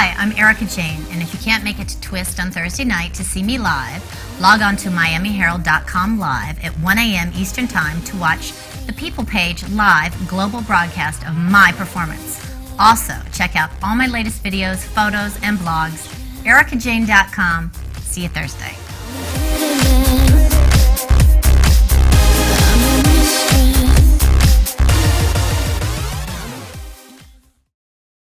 Hi, I'm Erika Jayne, and if you can't make it to Twist on Thursday night to see me live, log on to MiamiHerald.com live at 1 a.m. Eastern Time to watch the People page live global broadcast of my performance. Also, check out all my latest videos, photos, and blogs. erikajayne.com. See you Thursday.